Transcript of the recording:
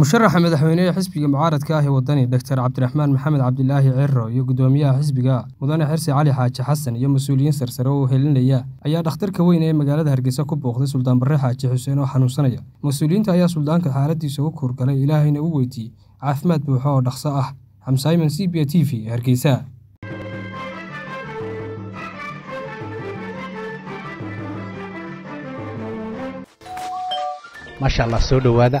musharaxa madaxweynehe xisbiga mucaaradka ah ee waddani doktor cabdiraxmaan maxamed cabdilaahi ciro iyo guddoomiyaha xisbiga mudane xirsi cali xaaji xasan iyo mas'uuliyiin sarsare oo helinaya ayaa dhakhtarka weyn ee magaalada hargeysa ku booqday suldaan barre xaaji xuseen oo xanuunsanaya. Mas'uuliyiinta ayaa suldaanka xaaladiisa u kuurgalay ilaahayna u weydiiyey caafimaad buuxo oo dhaqso ah. Xamsayman c b t v hargeysa. Maasha allah soo dhowaada